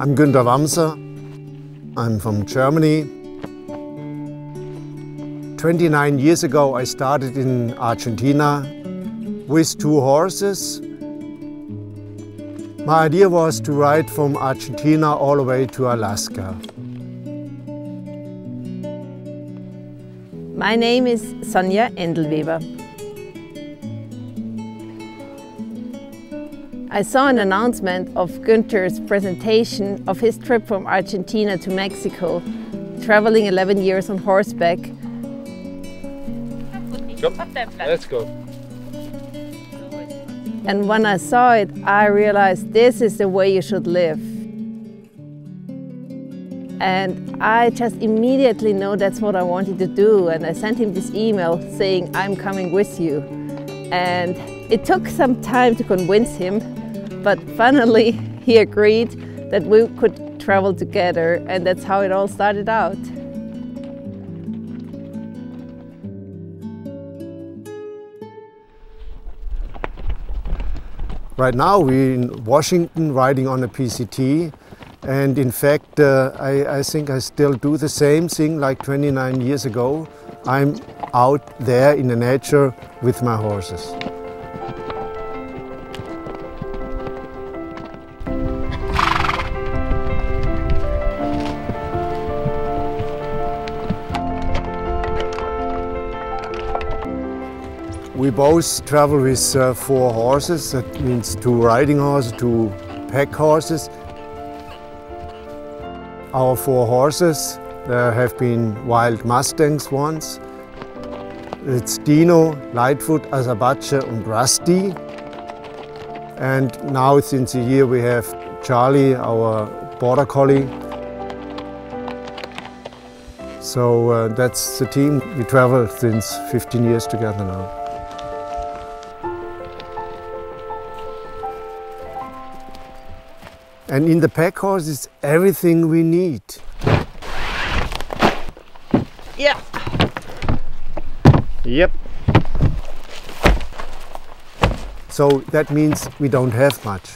I'm Günter Wamser. I'm from Germany. 29 years ago, I started in Argentina with two horses. My idea was to ride from Argentina all the way to Alaska. My name is Sonja Endlweber. I saw an announcement of Günter's presentation of his trip from Argentina to Mexico, traveling 11 years on horseback. Let's go. And when I saw it, I realized this is the way you should live. And I just immediately know that's what I wanted to do. And I sent him this email saying, I'm coming with you. And it took some time to convince him, but finally he agreed that we could travel together, and that's how it all started out. Right now we're in Washington riding on a PCT and in fact uh, I, I think I still do the same thing like 29 years ago. I'm out there in the nature with my horses. We both travel with uh, four horses, that means two riding horses, two pack horses. Our four horses, there have been wild Mustangs once. It's Dino, Lightfoot, Azabache and Rusty. And now since a year we have Charlie, our border collie. So uh, that's the team. We travel since 15 years together now. And in the pack horse is everything we need. Yeah. Yep. So that means we don't have much.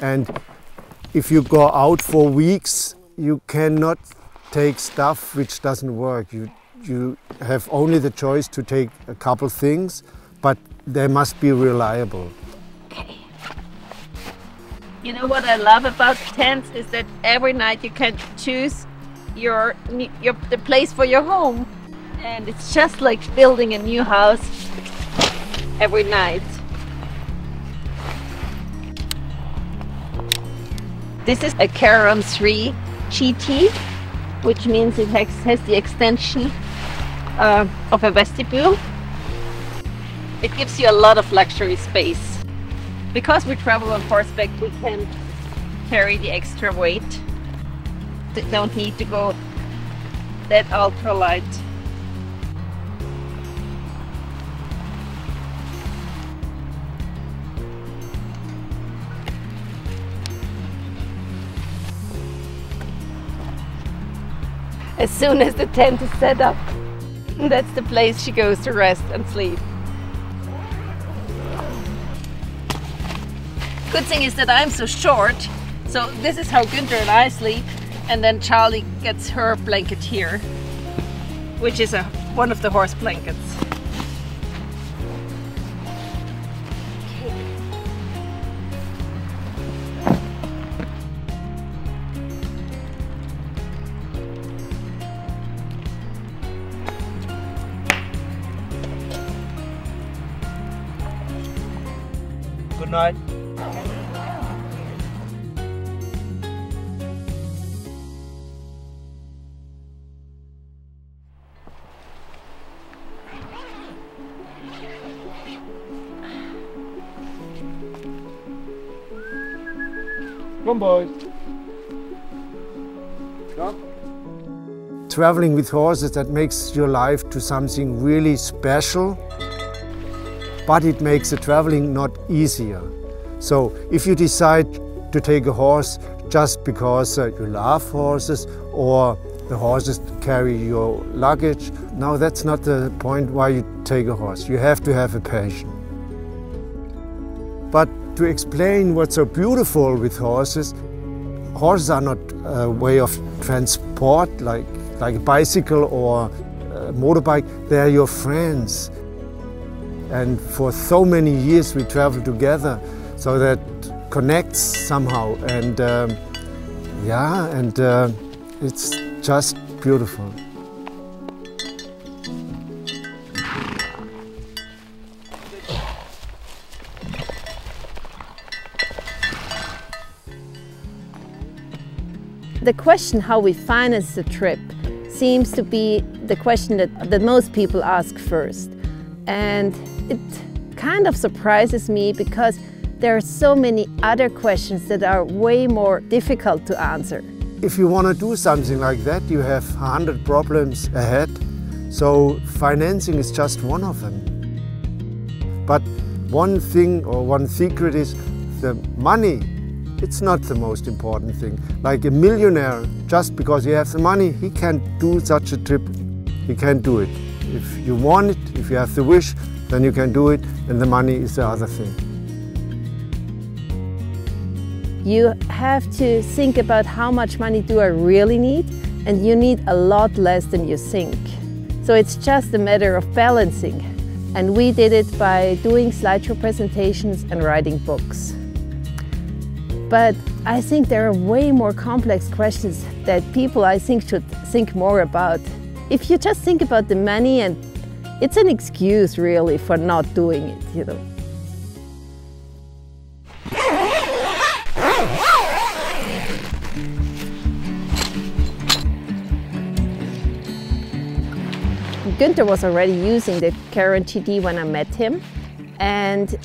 And if you go out for weeks, you cannot take stuff which doesn't work. You, you have only the choice to take a couple things, but they must be reliable. You know what I love about tents is that every night you can choose your, your the place for your home, and it's just like building a new house every night. This is a Keron 3 GT, which means it has, has the extension uh, of a vestibule. It gives you a lot of luxury space. Because we travel on horseback, we can carry the extra weight. Don't need to go that ultra light. As soon as the tent is set up, that's the place she goes to rest and sleep. Good thing is that I'm so short, so this is how Günter and I sleep, and then Charlie gets her blanket here, which is a one of the horse blankets. Good night. Come boys. Come. Traveling with horses, that makes your life to something really special, but it makes the traveling not easier. So if you decide to take a horse just because uh, you love horses or the horses carry your luggage, no, that's not the point why you take a horse. You have to have a passion. But to explain what's so beautiful with horses, horses are not a way of transport like, like a bicycle or a motorbike, they are your friends. And for so many years we travel together, so that connects somehow. And um, yeah, and uh, it's just beautiful. The question how we finance the trip seems to be the question that, that most people ask first. And it kind of surprises me because there are so many other questions that are way more difficult to answer. If you want to do something like that, you have 100 problems ahead. So financing is just one of them. But one thing or one secret is the money it's not the most important thing. Like a millionaire, just because he has the money, he can't do such a trip. He can't do it. If you want it, if you have the wish, then you can do it, and the money is the other thing. You have to think about how much money do I really need, and you need a lot less than you think. So it's just a matter of balancing. And we did it by doing slideshow presentations and writing books. But I think there are way more complex questions that people I think should think more about. If you just think about the money and it's an excuse really for not doing it, you know. Günter was already using the Keron GT when I met him and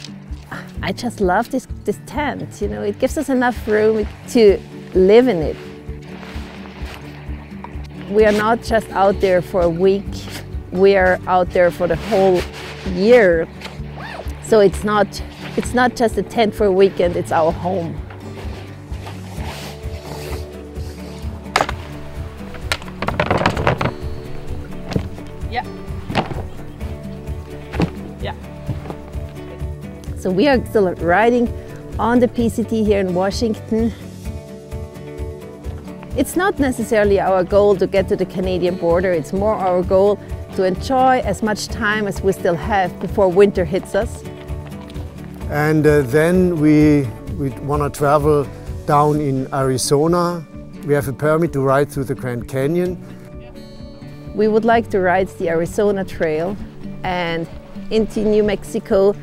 I just love this, this tent, you know, it gives us enough room to live in it. We are not just out there for a week, we are out there for the whole year. So it's not, it's not just a tent for a weekend, it's our home. So we are still riding on the PCT here in Washington. It's not necessarily our goal to get to the Canadian border, it's more our goal to enjoy as much time as we still have before winter hits us. And uh, then we, we want to travel down in Arizona. We have a permit to ride through the Grand Canyon. We would like to ride the Arizona Trail and into New Mexico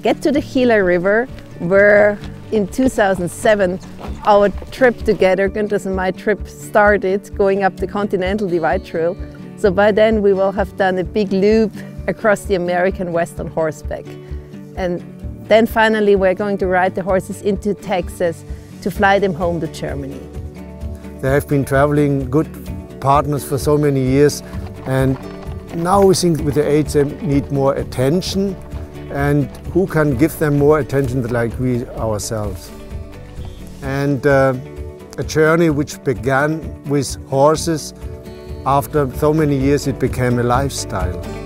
get to the Gila River where in 2007 our trip together, Günter's and my trip started going up the Continental Divide Trail. So by then we will have done a big loop across the American West on horseback. And then finally we're going to ride the horses into Texas to fly them home to Germany. They have been traveling good partners for so many years and now we think with the age they need more attention and who can give them more attention like we ourselves. And uh, a journey which began with horses, after so many years it became a lifestyle.